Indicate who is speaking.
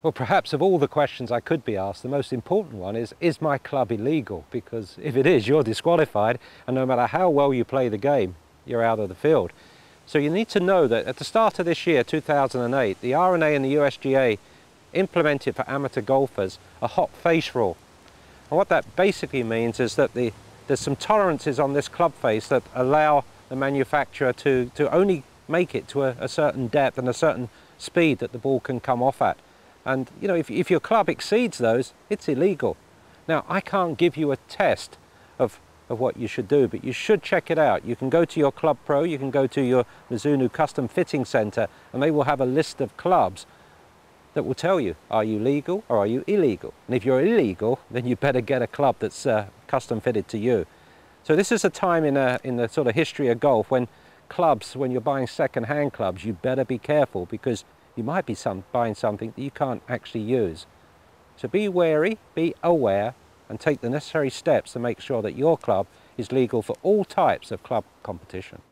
Speaker 1: Well, perhaps of all the questions I could be asked, the most important one is, is my club illegal? Because if it is, you're disqualified, and no matter how well you play the game, you're out of the field. So you need to know that at the start of this year, 2008, the R&A and the USGA implemented for amateur golfers a hot face rule. And what that basically means is that the, there's some tolerances on this club face that allow the manufacturer to, to only make it to a, a certain depth and a certain speed that the ball can come off at. And you know, if, if your club exceeds those, it's illegal. Now, I can't give you a test of, of what you should do, but you should check it out. You can go to your Club Pro, you can go to your Mizuno Custom Fitting Center, and they will have a list of clubs that will tell you, are you legal or are you illegal? And if you're illegal, then you better get a club that's uh, custom fitted to you. So this is a time in, a, in the sort of history of golf when clubs, when you're buying second-hand clubs, you better be careful because you might be some, buying something that you can't actually use. So be wary, be aware, and take the necessary steps to make sure that your club is legal for all types of club competition.